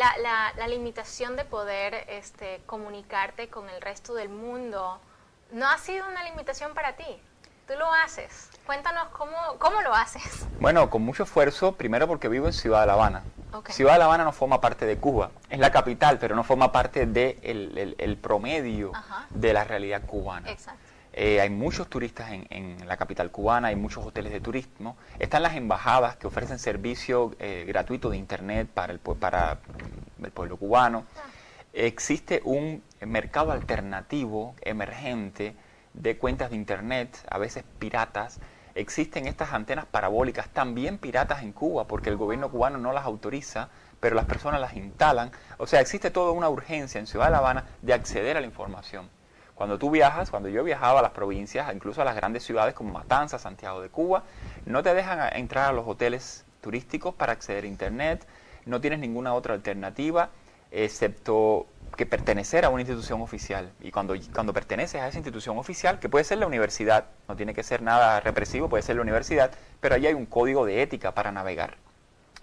la, la, la limitación de poder este, comunicarte con el resto del mundo no ha sido una limitación para ti. Tú lo haces. Cuéntanos cómo, cómo lo haces. Bueno, con mucho esfuerzo, primero porque vivo en Ciudad de La Habana. Ciudad de La Habana no forma parte de Cuba, es la capital, pero no forma parte del de el, el- el promedio Ajá. de la realidad cubana. Exacto. Eh, hay muchos turistas en, en la capital cubana, hay muchos hoteles de turismo, están las embajadas que ofrecen servicio eh, gratuito de internet para el, para el pueblo cubano. Existe un mercado alternativo emergente de cuentas de internet, a veces piratas. Existen estas antenas parabólicas también piratas en Cuba porque el gobierno cubano no las autoriza, pero las personas las instalan. O sea, existe toda una urgencia en Ciudad de La Habana de acceder a la información. Cuando tú viajas, cuando yo viajaba a las provincias, incluso a las grandes ciudades como Matanzas, Santiago de Cuba, no te dejan entrar a los hoteles turísticos para acceder a Internet, no tienes ninguna otra alternativa, excepto que pertenecer a una institución oficial. Y cuando, cuando perteneces a esa institución oficial, que puede ser la universidad, no tiene que ser nada represivo, puede ser la universidad, pero allí hay un código de ética para navegar.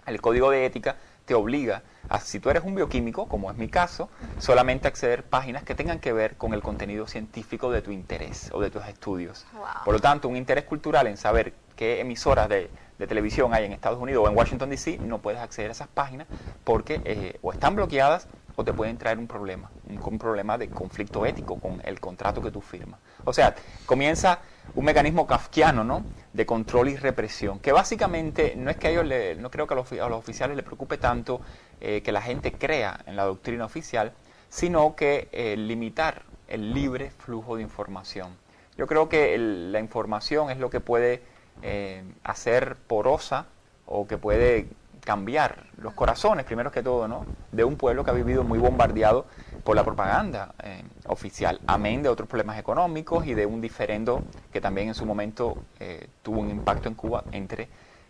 El código de ética te obliga a, si tú eres un bioquímico, como es mi caso, solamente acceder páginas que tengan que ver con el contenido científico de tu interés o de tus estudios. Wow. Por lo tanto, un interés cultural en saber qué emisoras de, de televisión hay en Estados Unidos o en Washington, D.C., no puedes acceder a esas páginas porque eh, o están bloqueadas o te pueden traer un problema, un, un problema de conflicto ético con el contrato que tú firmas. O sea, comienza un mecanismo kafkiano, ¿no? De control y represión, que básicamente no es que a ellos, le- no creo que a los, a los oficiales les preocupe tanto eh, que la gente crea en la doctrina oficial, sino que eh, limitar el libre flujo de información. Yo creo que el- la información es lo que puede eh, hacer porosa o que puede cambiar los corazones, primero que todo, ¿no? De un pueblo que ha vivido muy bombardeado por la propaganda eh, oficial, amén de otros problemas económicos y de un diferendo que también en su momento eh, tuvo un impacto en Cuba entre,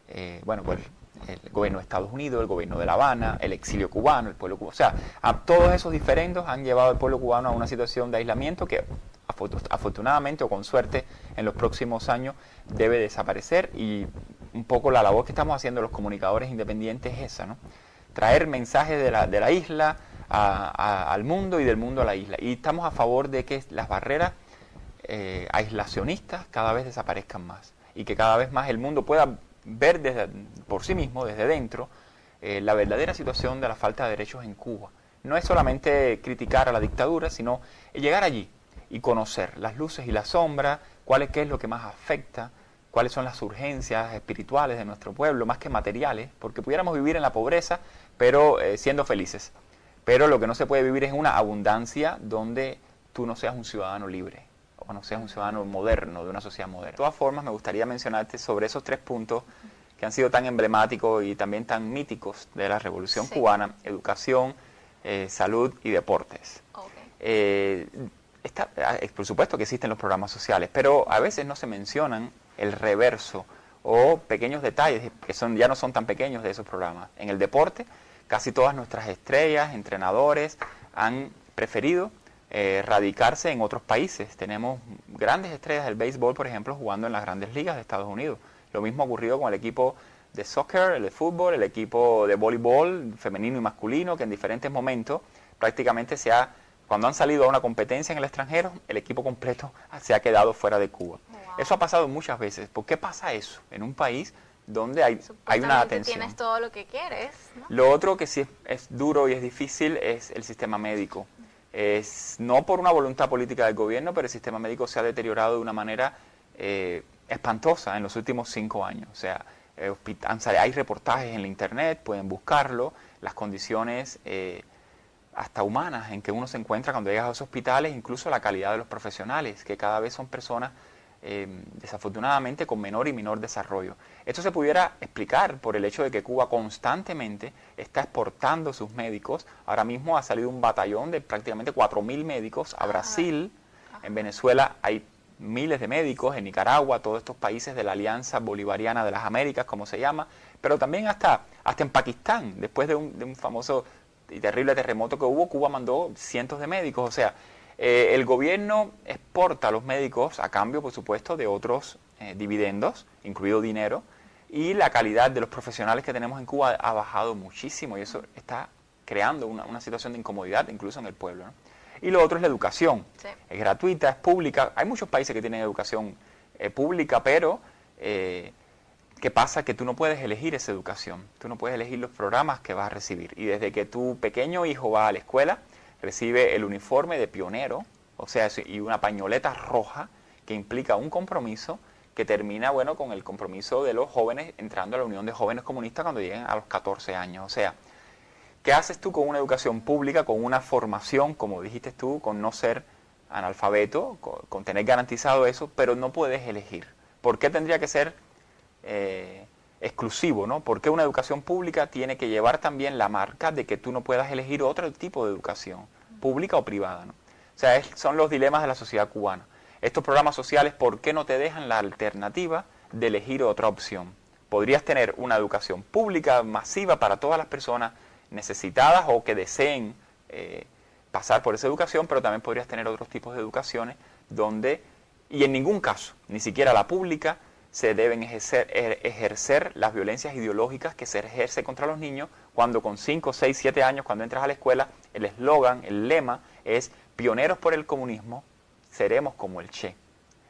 eh, bueno, pues el gobierno de Estados Unidos, el gobierno de La Habana, el exilio cubano, el pueblo cubano. O sea, a todos esos diferendos han llevado al pueblo cubano a una situación de aislamiento que afortu- afortunadamente o con suerte en los próximos años debe desaparecer y un poco la labor que estamos haciendo los comunicadores independientes es esa, ¿no? Traer mensajes de la, de la isla a- al mundo y del mundo a la isla. Y estamos a favor de que las barreras eh, aislacionistas cada vez desaparezcan más y que cada vez más el mundo pueda ver desde, por sí mismo, desde dentro, eh, la verdadera situación de la falta de derechos en Cuba. No es solamente criticar a la dictadura, sino llegar allí y conocer las luces y las sombras, cuál es, qué es lo que más afecta, cuáles son las urgencias espirituales de nuestro pueblo, más que materiales, porque pudiéramos vivir en la pobreza, pero eh, siendo felices. Pero lo que no se puede vivir es una abundancia donde tú no seas un ciudadano libre o no seas un ciudadano moderno de una sociedad moderna. De todas formas, me gustaría mencionarte sobre esos tres puntos que han sido tan emblemáticos y también tan míticos de la Revolución Sí. Cubana, educación, eh, salud y deportes. Eh, está- ah, eh, por supuesto que existen los programas sociales, pero a veces no se mencionan el reverso o pequeños detalles que son, ya no son tan pequeños de esos programas. En el deporte, casi todas nuestras estrellas, entrenadores, han preferido eh, radicarse en otros países. Tenemos grandes estrellas del béisbol, por ejemplo, jugando en las grandes ligas de Estados Unidos. Lo mismo ha ocurrido con el equipo de soccer, el de fútbol, el equipo de voleibol femenino y masculino, que en diferentes momentos prácticamente se ha, cuando han salido a una competencia en el extranjero, el equipo completo se ha quedado fuera de Cuba. Wow. Eso ha pasado muchas veces. ¿Por qué pasa eso en un país donde hay, hay una atención? tienes todo lo que quieres, ¿no? Lo otro que sí es, es duro y es difícil es el sistema médico. Es no por una voluntad política del gobierno, pero el sistema médico se ha deteriorado de una manera eh, espantosa en los últimos cinco años. O sea, eh, hay reportajes en la internet, pueden buscarlo, las condiciones eh, hasta humanas en que uno se encuentra cuando llega a los hospitales, incluso la calidad de los profesionales, que cada vez son personas eh, desafortunadamente con menor y menor desarrollo. Esto se pudiera explicar por el hecho de que Cuba constantemente está exportando sus médicos. Ahora mismo ha salido un batallón de prácticamente 4.000 médicos a Brasil. En Venezuela hay miles de médicos, en Nicaragua, todos estos países de la Alianza Bolivariana de las Américas, como se llama, pero también hasta, hasta en Pakistán, después de un, de un famoso y terrible terremoto que hubo, Cuba mandó cientos de médicos. O sea, eh, el gobierno exporta a los médicos a cambio, por supuesto, de otros eh, dividendos, incluido dinero, y la calidad de los profesionales que tenemos en Cuba ha bajado muchísimo y eso está creando una, situación de incomodidad incluso en el pueblo. Y lo otro es la educación. Sí. Es gratuita, es pública. Hay muchos países que tienen educación eh, pública, pero eh, ¿qué pasa? Que tú no puedes elegir esa educación. Tú no puedes elegir los programas que vas a recibir. Y desde que tu pequeño hijo va a la escuela, recibe el uniforme de pionero, o sea, y una pañoleta roja que implica un compromiso que termina, bueno, con el compromiso de los jóvenes entrando a la Unión de Jóvenes Comunistas cuando lleguen a los 14 años. O sea, ¿qué haces tú con una educación pública, con una formación, como dijiste tú, con no ser analfabeto, con, tener garantizado eso, pero no puedes elegir? ¿Por qué tendría que ser eh, exclusivo, no? ¿Por qué una educación pública tiene que llevar también la marca de que tú no puedas elegir otro tipo de educación, pública o privada, ¿no? O sea, son los dilemas de la sociedad cubana estos programas sociales, ¿por qué no te dejan la alternativa de elegir otra opción? Podrías tener una educación pública masiva para todas las personas necesitadas o que deseen eh, pasar por esa educación, pero también podrías tener otros tipos de educaciones donde, y en ningún caso, ni siquiera la pública, se deben ejercer, er, ejercer las violencias ideológicas que se ejerce contra los niños cuando con 5, 6, 7 años, cuando entras a la escuela, el eslogan, el lema es pioneros por el comunismo, seremos como el Che.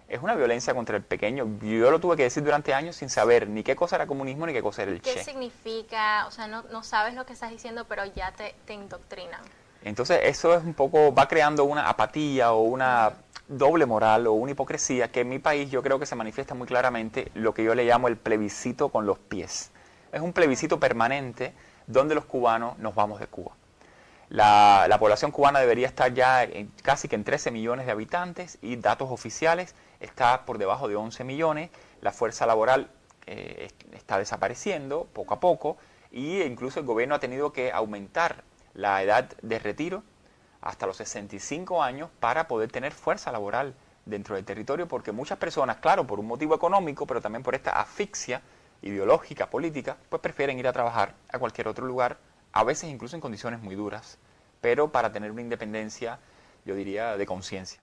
Es una violencia contra el pequeño. Yo lo tuve que decir durante años sin saber ni qué cosa era comunismo ni qué cosa era el Che. ¿Qué significa? O sea, no, no, sabes lo que estás diciendo, pero ya te, te indoctrinan. Entonces, eso es un poco, va creando una apatía o una doble moral o una hipocresía que en mi país yo creo que se manifiesta muy claramente lo que yo le llamo el plebiscito con los pies. Es un plebiscito permanente donde los cubanos nos vamos de Cuba. La, población cubana debería estar ya en, casi que en 13 millones de habitantes y datos oficiales está por debajo de 11 millones. La fuerza laboral eh, está desapareciendo poco a poco e incluso el gobierno ha tenido que aumentar la edad de retiro hasta los 65 años para poder tener fuerza laboral dentro del territorio porque muchas personas, claro, por un motivo económico, pero también por esta asfixia ideológica, política, pues prefieren ir a trabajar a cualquier otro lugar a veces incluso en condiciones muy duras, pero para tener una independencia, yo diría, de conciencia.